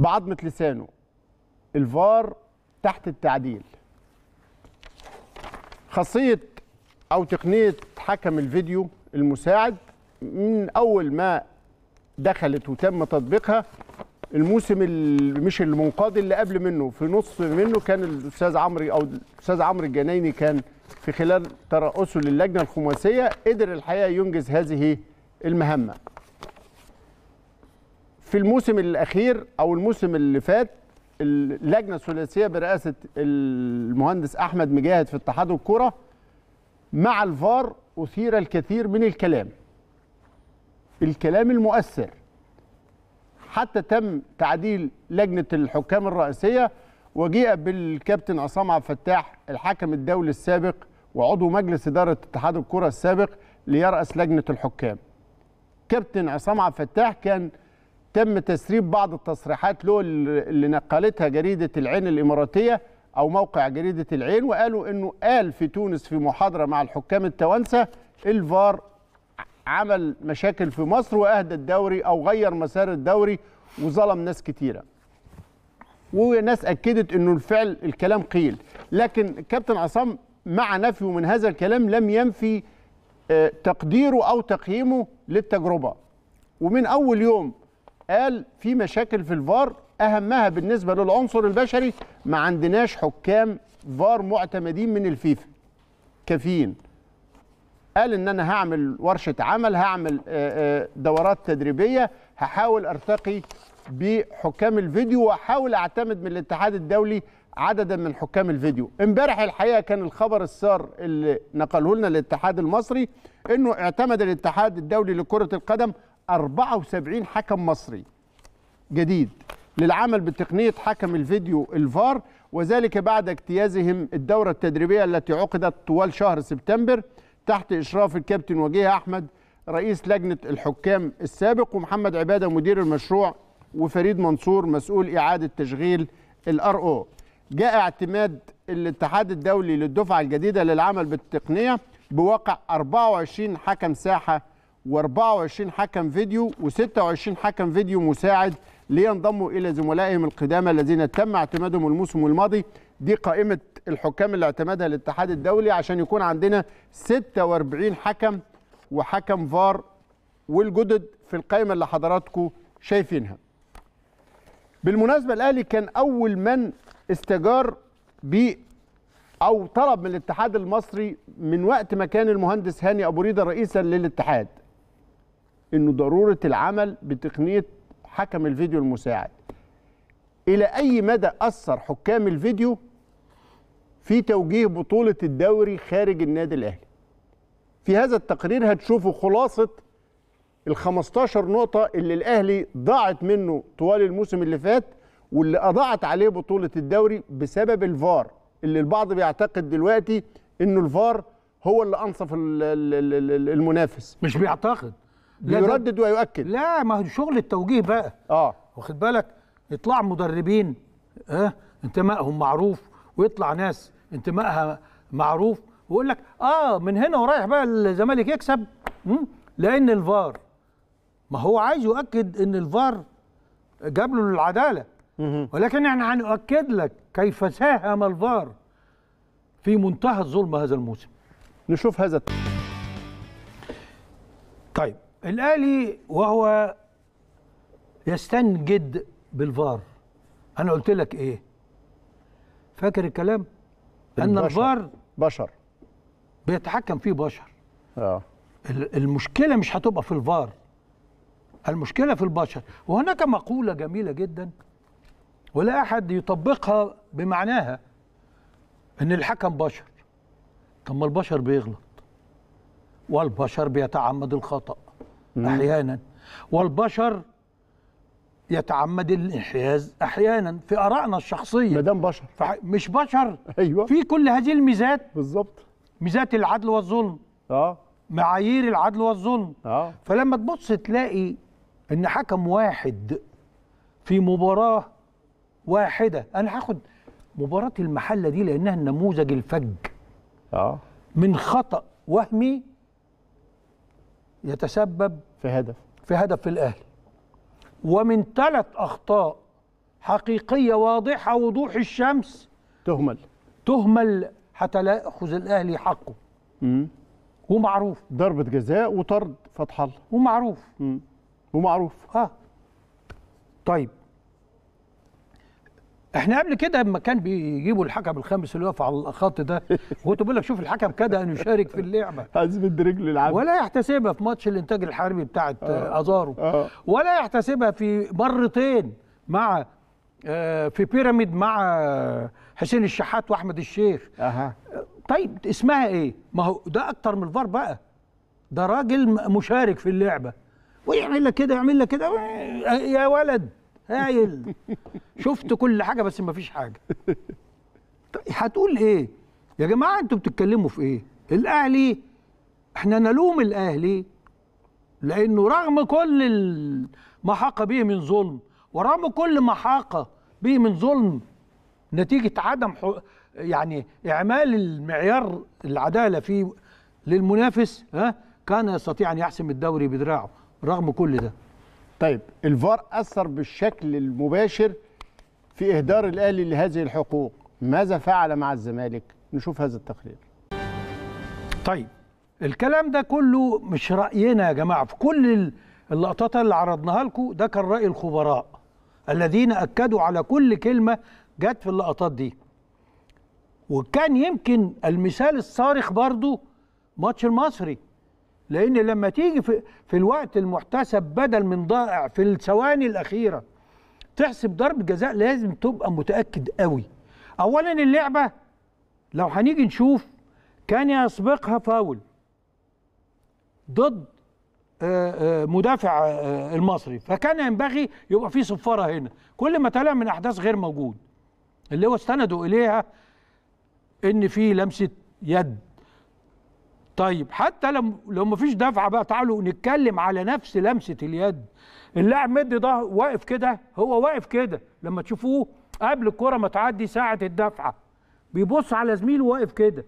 بعضمة لسانه الفار تحت التعديل خاصية أو تقنية حكم الفيديو المساعد من أول ما دخلت وتم تطبيقها الموسم ال- مش المنقضي اللي قبل منه في نص منه كان الأستاذ عمرو أو الأستاذ عمرو الجنايني كان في خلال ترأسه للجنة الخماسية قدر الحقيقة ينجز هذه المهمة. في الموسم الأخير أو الموسم اللي فات اللجنة الثلاثية برئاسة المهندس أحمد مجاهد في اتحاد الكرة مع الفار أثير الكثير من الكلام. الكلام المؤثر حتى تم تعديل لجنة الحكام الرئيسية وجيء بالكابتن عصام عبد الفتاح الحكم الدولي السابق وعضو مجلس إدارة اتحاد الكرة السابق ليرأس لجنة الحكام. كابتن عصام عبد الفتاح كان تم تسريب بعض التصريحات له اللي نقلتها جريدة العين الإماراتية أو موقع جريدة العين وقالوا إنه قال في تونس في محاضرة مع الحكام التوانسة الفار عمل مشاكل في مصر وأهدى الدوري أو غير مسار الدوري وظلم ناس كتيرة. وناس أكدت إنه الفعل الكلام قيل، لكن الكابتن عصام مع نفيه من هذا الكلام لم ينفي آه، تقديره أو تقييمه للتجربة. ومن أول يوم قال في مشاكل في الفار أهمها بالنسبة للعنصر البشري ما عندناش حكام فار معتمدين من الفيفا كافيين. قال إن أنا هعمل ورشة عمل هعمل آه، آه، دورات تدريبية هحاول أرتقي بحكام الفيديو وأحاول أعتمد من الاتحاد الدولي عددا من حكام الفيديو امبارح الحقيقة كان الخبر السار اللي نقله لنا الاتحاد المصري إنه اعتمد الاتحاد الدولي لكرة القدم 74 حكم مصري جديد للعمل بتقنية حكم الفيديو الفار وذلك بعد اجتيازهم الدورة التدريبية التي عقدت طوال شهر سبتمبر تحت إشراف الكابتن وجيه أحمد رئيس لجنة الحكام السابق ومحمد عبادة مدير المشروع وفريد منصور مسؤول إعادة تشغيل الار أو. جاء اعتماد الاتحاد الدولي للدفعة الجديدة للعمل بالتقنية بواقع 24 حكم ساحة و24 حكم فيديو و26 حكم فيديو مساعد لينضموا إلى زملائهم القدامى الذين تم اعتمادهم الموسم الماضي دي قائمة الحكام اللي اعتمدها الاتحاد الدولي عشان يكون عندنا 46 حكم وحكم فار والجدد في القائمة اللي حضراتكم شايفينها. بالمناسبة الأهلي كان أول من استجار ب أو طلب من الاتحاد المصري من وقت ما كان المهندس هاني أبو ريدة رئيسا للاتحاد انه ضرورة العمل بتقنية حكم الفيديو المساعد. إلى أي مدى أثر حكام الفيديو في توجيه بطولة الدوري خارج النادي الأهلي. في هذا التقرير هتشوفوا خلاصة ال 15 نقطة اللي الأهلي ضاعت منه طوال الموسم اللي فات واللي أضاعت عليه بطولة الدوري بسبب الفار اللي البعض بيعتقد دلوقتي إنه الفار هو اللي ال- المنافس مش بيعتقد بيردد ويؤكد. لا ما هو شغل التوجيه بقى. آه. واخد بالك؟ يطلع مدربين آه انتمائهم معروف ويطلع ناس انتمائها معروف ويقول لك آه من هنا ورايح بقى الزمالك يكسب؟ لأن الفار. ما هو عايز يؤكد إن الفار جاب له العدالة. ولكن إحنا هنؤكد لك كيف ساهم الفار في منتهى الظلم هذا الموسم. نشوف هذا الاهلي وهو يستنجد بالفار. أنا قلت لك إيه؟ فاكر الكلام؟ أن. الفار بشر. بيتحكم فيه بشر. آه. ال- المشكلة مش هتبقى في الفار. المشكلة في البشر. وهناك مقولة جميلة جدا ولا أحد يطبقها بمعناها إن الحكم بشر. طب ما البشر بيغلط والبشر بيتعمد الخطأ. أحيانا. والبشر يتعمد الانحياز أحيانا في آرائنا الشخصية. مدام بشر. فح- مش بشر. أيوه. في كل هذه الميزات بالظبط ميزات العدل والظلم آه. معايير العدل والظلم. آه. فلما تبص تلاقي إن حكم واحد في مباراة واحدة. أنا هاخد مباراة المحلة دي لأنها النموذج الفج. آه. من خطأ وهمي يتسبب في هدف. في هدف الأهلي. ومن ثلاث أخطاء حقيقية واضحة وضوح الشمس تهمل. تهمل حتى لا يأخذ الأهلي حقه. مم. ومعروف ضربة جزاء وطرد فتح الله. ومعروف مم. ومعروف آه. طيب. إحنا قبل كده لما كان بيجيبوا الحكم الخامس اللي واقف على الخط ده كنت بقول لك شوف الحكم كده أن يشارك في اللعبة. عايز مد رجل العب ولا يحتسبها في ماتش الإنتاج الحربي بتاعت آه. أزارو. آه. ولا يحتسبها في مرتين مع آه، في بيراميد مع حسين الشحات وأحمد الشيخ. أها. طيب اسمها إيه؟ ما هو ده أكتر من الفار بقى. ده راجل مشارك في اللعبة. ويعمل لك كده يعمل لك كده يا ولد. هايل شفت كل حاجة بس ما فيش حاجة. طيب هتقول إيه؟ يا جماعة أنتوا بتتكلموا في إيه؟ الأهلي إحنا نلوم الأهلي لأنه رغم كل ما حاق به من ظلم ورغم كل ما حاق به من ظلم نتيجة عدم. يعني إعمال المعيار العدالة في للمنافس ها كان يستطيع أن يحسم الدوري بدراعه رغم كل ده. طيب الفار أثر بالشكل المباشر في إهدار الأهلي لهذه الحقوق. ماذا فعل مع الزمالك؟ نشوف هذا التقرير. طيب الكلام ده كله مش رأينا يا جماعة. في كل ال- اللقطات اللي عرضناها لكم ده كان رأي الخبراء الذين أكدوا على كل كلمة جت في اللقطات دي. وكان يمكن المثال الصارخ برضو ماتش المصري. لأن لما تيجي في, في الوقت المحتسب بدل من ضائع في الثواني الأخيرة تحسب ضربه جزاء لازم تبقى متأكد قوي. اولا اللعبة لو هنيجي نشوف كان يسبقها فاول ضد آه، آه، مدافع آه، المصري فكان ينبغي يبقى في صفارة هنا. كل ما طلع من أحداث غير موجود. اللي هو استندوا إليها إن في لمسة يد. طيب حتى لو لو ما فيش دفعة بقى تعالوا نتكلم على نفس لمسة اليد. اللاعب مدي ده واقف كده هو واقف كده. لما تشوفوه قبل الكرة ما تعدي ساعة الدفعة بيبص على زميله واقف كده.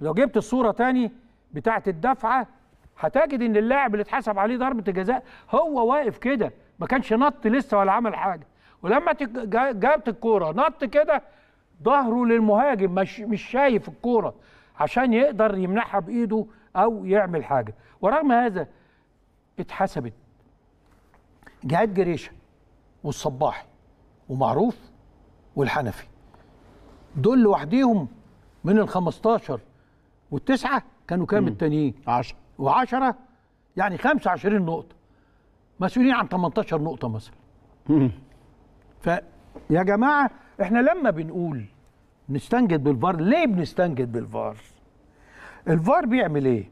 لو جبت الصورة تاني بتاعة الدفعة هتجد إن اللاعب اللي اتحسب عليه ضربة الجزاء هو واقف كده. ما كانش نط لسه ولا عمل حاجة. ولما جابت الكورة نط كده ظهره للمهاجم مش مش شايف الكورة. عشان يقدر يمنعها بإيده أو يعمل حاجة. ورغم هذا اتحسبت جهاد جريشة والصباحي ومعروف والحنفي. دول لوحديهم من ال 15 والتسعة كانوا كام التانيين؟ 10 و10 يعني 25 نقطة. مسؤولين عن 18 نقطة مثلا. فيا جماعة إحنا لما بنقول نستنجد بالفار. ليه بنستنجد بالفار؟ الفار بيعمل إيه؟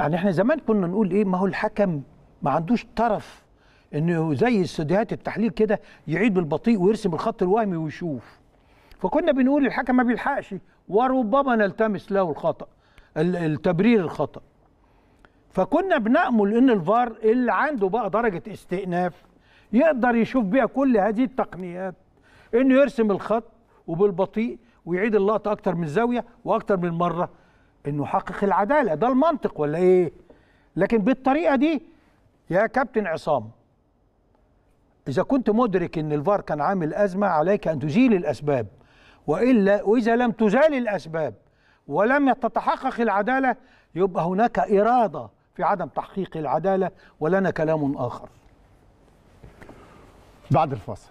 يعني إحنا زمان كنا نقول إيه؟ ما هو الحكم ما عندوش طرف إنه زي استديوهات التحليل كده يعيد بالبطيء ويرسم الخط الوهمي ويشوف. فكنا بنقول الحكم ما بيلحقش. وربما نلتمس له الخطأ ال- التبرير الخطأ. فكنا بنأمل إن الفار اللي عنده بقى درجة استئناف يقدر يشوف بيها كل هذه التقنيات إنه يرسم الخط وبالبطيء ويعيد اللقطة أكتر من زاوية وأكتر من مرة. إنه يحقق العدالة. ده المنطق ولا إيه؟ لكن بالطريقة دي يا كابتن عصام إذا كنت مدرك أن الفار كان عامل أزمة عليك أن تزيل الأسباب. وإلا وإذا لم تزال الأسباب ولم تتحقق العدالة يبقى هناك إرادة في عدم تحقيق العدالة ولنا كلام آخر. بعد الفاصل.